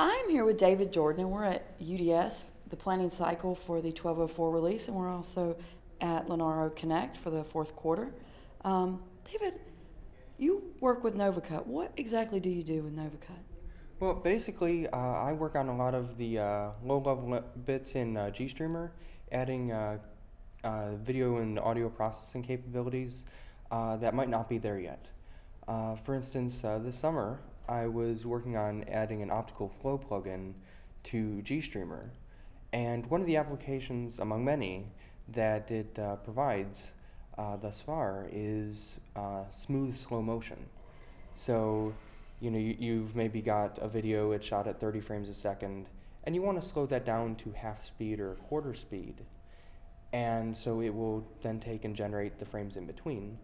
I'm here with David Jordan, and we're at UDS, the planning cycle for the 1204 release, and we're also at Linaro Connect for the fourth quarter. Um, David, you work with NovaCut. What exactly do you do with NovaCut? Well, basically, uh, I work on a lot of the uh, low-level bits in uh, GStreamer, adding uh, uh, video and audio processing capabilities uh, that might not be there yet. for instance, this summer, I was working on adding an optical flow plugin to GStreamer, and one of the applications, among many, that it uh, provides uh, thus far is uh, smooth slow motion. So you know, you, have maybe got a video, it's shot at 30 frames a second, and you want to slow that down to half speed or quarter speed. And so it will then take and generate the frames in between,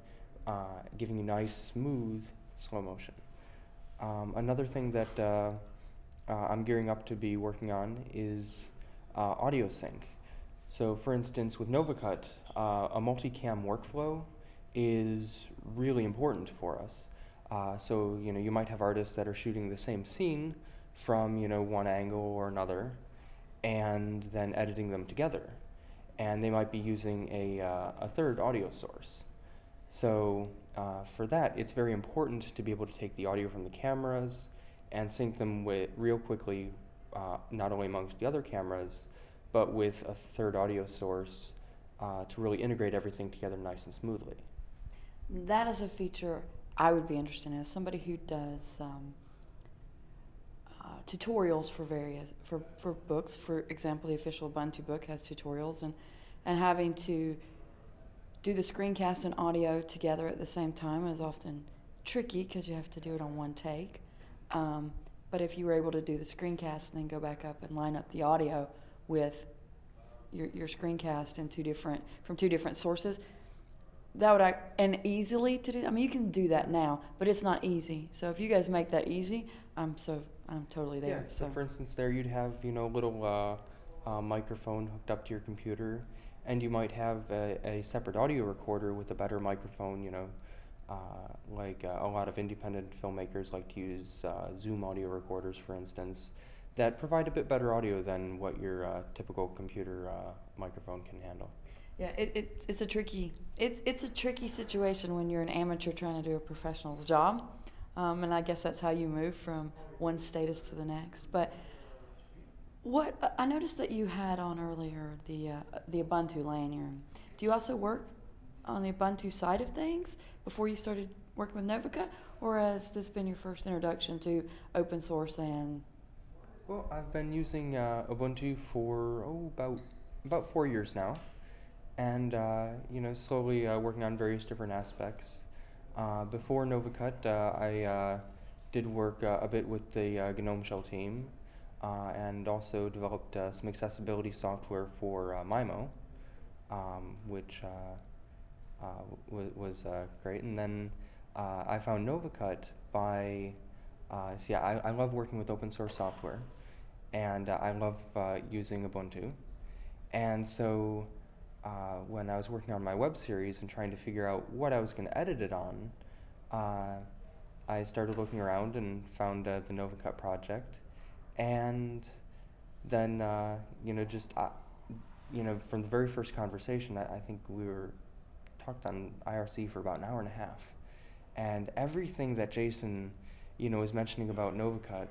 uh, giving you nice, smooth slow motion. Um, another thing that uh, uh, I'm gearing up to be working on is uh, audio sync. So, for instance, with NovaCut, uh, a multicam workflow is really important for us. Uh, so you know you might have artists that are shooting the same scene from you know one angle or another, and then editing them together, and they might be using a uh, a third audio source. So uh, for that, it's very important to be able to take the audio from the cameras and sync them with real quickly, uh, not only amongst the other cameras, but with a third audio source uh, to really integrate everything together nice and smoothly. That is a feature I would be interested in as somebody who does um, uh, tutorials for various for, for books. For example, the official Ubuntu book has tutorials, and and having to do the screencast and audio together at the same time is often tricky because you have to do it on one take. Um, but if you were able to do the screencast and then go back up and line up the audio with your, your screencast in two different from two different sources, that would act and easily to do. I mean, you can do that now, but it's not easy. So if you guys make that easy, I'm so I'm totally there. Yeah. So, so for instance, there you'd have you know a little uh, uh, microphone hooked up to your computer, and you might have a, a separate audio recorder with a better microphone. You know, uh, like uh, a lot of independent filmmakers like to use uh, Zoom audio recorders, for instance, that provide a bit better audio than what your uh, typical computer microphone can handle. Yeah, it, it, it's a tricky it's it's a tricky situation when you're an amateur trying to do a professional's job, um, and I guess that's how you move from one status to the next. But what I noticed that you had on earlier the uh, the Ubuntu lanyard. Do you also work on the Ubuntu side of things before you started working with NovaCut, or has this been your first introduction to open source and? Well, I've been using uh, Ubuntu for oh about about four years now and uh, you know slowly uh, working on various different aspects. Uh, before NovaCut, uh, I uh, did work uh, a bit with the GNOME Shell team, Uh, and also developed uh, some accessibility software for uh, MIMO, um, which was great. And then I found NovaCut by see, I, I love working with open source software, and I love using Ubuntu, and so uh, when I was working on my web series and trying to figure out what I was going to edit it on, uh, I started looking around and found uh, the NovaCut project, and then uh, you know just uh, you know from the very first conversation, I, I, think we were talked on IRC for about an hour and a half, and everything that Jason you know was mentioning about NovaCut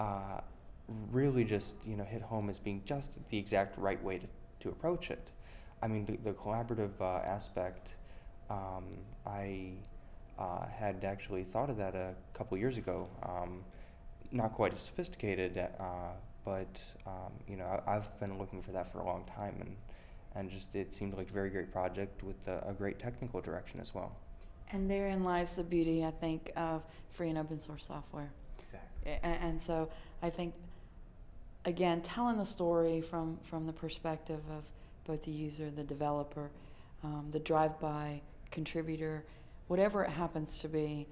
uh, really just you know hit home as being just the exact right way to, to approach it. I mean, the, the collaborative uh, aspect, um, I uh, had actually thought of that a couple years ago. Um, not quite as sophisticated, uh, but um, you know, I, have been looking for that for a long time, and and just it seemed like a very great project with a, a great technical direction as well. And therein lies the beauty, I think, of free and open source software. Exactly. And, and so I think, again, telling the story from from the perspective of both the user, the developer, um, the drive-by contributor, whatever it happens to be,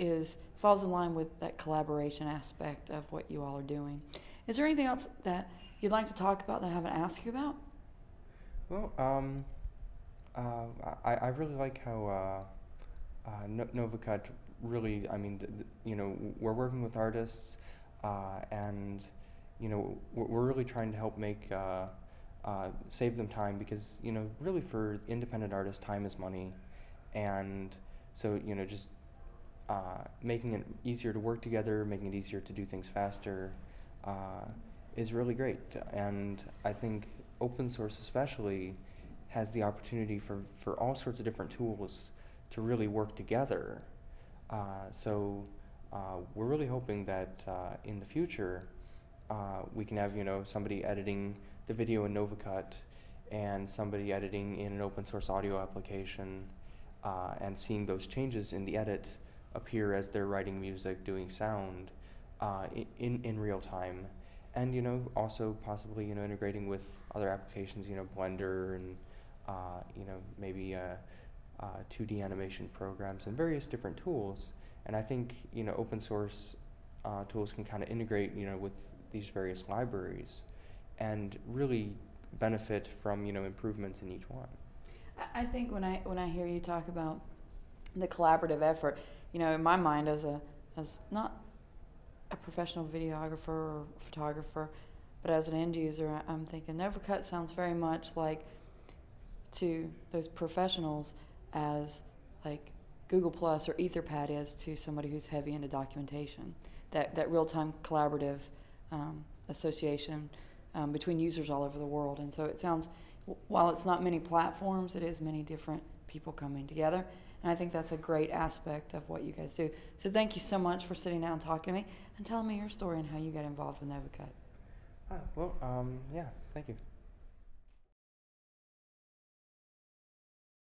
is falls in line with that collaboration aspect of what you all are doing. Is there anything else that you'd like to talk about that I haven't asked you about? Well, um, uh, I, I really like how uh, uh, really, I mean, the, the, you know, we're working with artists uh, and you know we're, we're really trying to help make uh, uh, save them time because you know really for independent artists time is money, and so you know just uh, making it easier to work together, making it easier to do things faster, uh, is really great. And I think open source especially has the opportunity for, for all sorts of different tools to really work together. Uh, so uh, we're really hoping that uh, in the future uh, we can have you know somebody editing the video in NovaCut and somebody editing in an open source audio application and seeing those changes in the edit appear as they're writing music, doing sound uh, in in real time, and you know also possibly you know integrating with other applications, you know Blender and uh, you know maybe uh, uh, 2D animation programs and various different tools. And I think you know open source uh, tools can kind of integrate you know with these various libraries, and really benefit from you know improvements in each one. I- I think when I when I hear you talk about the collaborative effort, you know, in my mind as a as not a professional videographer or photographer, but as an end user, I'm thinking NovaCut sounds very much like to those professionals as like Google Plus or Etherpad is to somebody who's heavy into documentation. That that real time collaborative um, association um, between users all over the world, and so it sounds while it's not many platforms, it is many different people coming together. And I think that's a great aspect of what you guys do. So thank you so much for sitting down and talking to me and telling me your story and how you got involved with NovaCut. Ah, well, um, yeah, thank you.